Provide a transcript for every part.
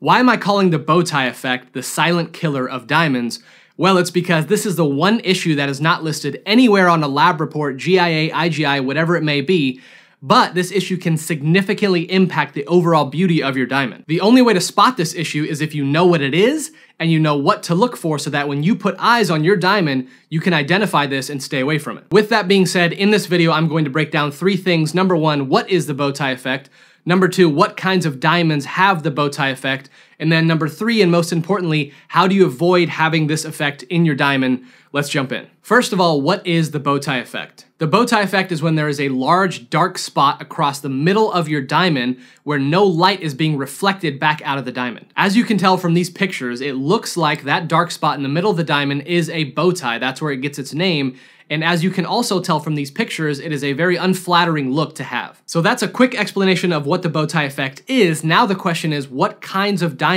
Why am I calling the bow tie effect the silent killer of diamonds? Well, it's because this is the one issue that is not listed anywhere on a lab report, GIA, IGI, whatever it may be, but this issue can significantly impact the overall beauty of your diamond. The only way to spot this issue is if you know what it is and you know what to look for so that when you put eyes on your diamond, you can identify this and stay away from it. With that being said, in this video, I'm going to break down three things. Number one, what is the bow tie effect? Number two, what kinds of diamonds have the bow tie effect? And then number three, and most importantly, how do you avoid having this effect in your diamond? Let's jump in. First of all, what is the bow tie effect? The bow tie effect is when there is a large dark spot across the middle of your diamond where no light is being reflected back out of the diamond. As you can tell from these pictures, it looks like that dark spot in the middle of the diamond is a bow tie. That's where it gets its name. And as you can also tell from these pictures, it is a very unflattering look to have. So that's a quick explanation of what the bow tie effect is. Now the question is, what kinds of diamonds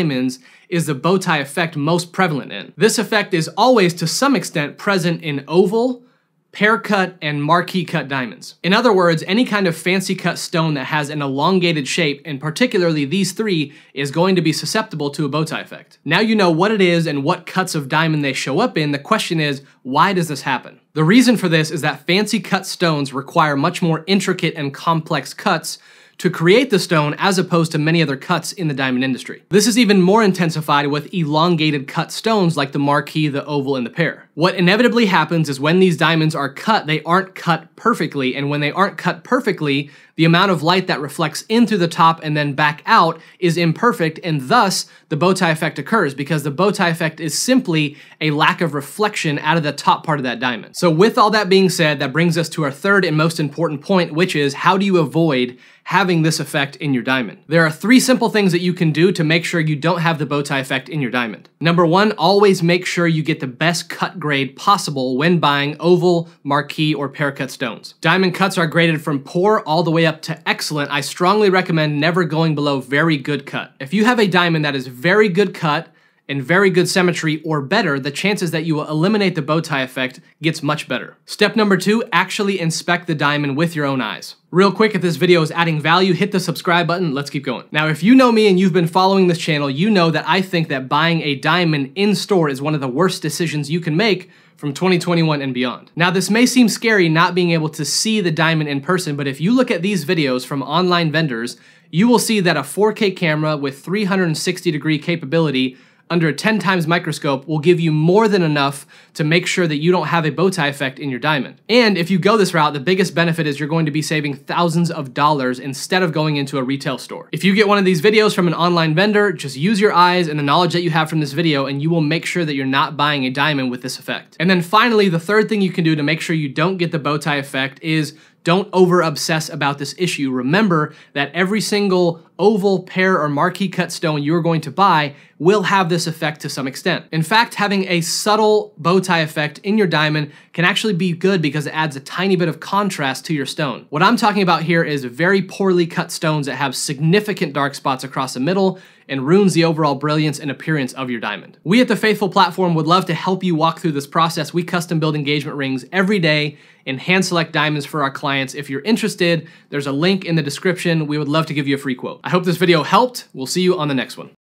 is the bow tie effect most prevalent in? This effect is always to some extent present in oval, pear cut, and marquise cut diamonds. In other words, any kind of fancy cut stone that has an elongated shape, and particularly these three, is going to be susceptible to a bow tie effect. Now you know what it is and what cuts of diamond they show up in, the question is, why does this happen? The reason for this is that fancy cut stones require much more intricate and complex cuts to create the stone as opposed to many other cuts in the diamond industry. This is even more intensified with elongated cut stones like the marquise, the oval, and the pear. What inevitably happens is when these diamonds are cut, they aren't cut perfectly, and when they aren't cut perfectly, the amount of light that reflects in through the top and then back out is imperfect, and thus the bow tie effect occurs because the bow tie effect is simply a lack of reflection out of the top part of that diamond. So with all that being said, that brings us to our third and most important point, which is how do you avoid having this effect in your diamond. There are three simple things that you can do to make sure you don't have the bow tie effect in your diamond. Number one, always make sure you get the best cut grade possible when buying oval, marquise, or pear cut stones. Diamond cuts are graded from poor all the way up to excellent. I strongly recommend never going below very good cut. If you have a diamond that is very good cut, and very good symmetry or better, the chances that you will eliminate the bow tie effect gets much better. Step number two, actually inspect the diamond with your own eyes. Real quick, if this video is adding value, hit the subscribe button, let's keep going. Now, if you know me and you've been following this channel, you know that I think that buying a diamond in store is one of the worst decisions you can make from 2021 and beyond. Now, this may seem scary not being able to see the diamond in person, but if you look at these videos from online vendors, you will see that a 4K camera with 360 degree capability under a 10 times microscope will give you more than enough to make sure that you don't have a bow tie effect in your diamond. And if you go this route, the biggest benefit is you're going to be saving thousands of dollars instead of going into a retail store. If you get one of these videos from an online vendor, just use your eyes and the knowledge that you have from this video and you will make sure that you're not buying a diamond with this effect. And then finally, the third thing you can do to make sure you don't get the bow tie effect is don't over obsess about this issue. Remember that every single oval, pear, or marquise cut stone you're going to buy will have this effect to some extent. In fact, having a subtle bow tie effect in your diamond can actually be good because it adds a tiny bit of contrast to your stone. What I'm talking about here is very poorly cut stones that have significant dark spots across the middle and ruins the overall brilliance and appearance of your diamond. We at the Faithful platform would love to help you walk through this process. We custom build engagement rings every day and hand select diamonds for our clients. If you're interested, there's a link in the description. We would love to give you a free quote. I hope this video helped. We'll see you on the next one.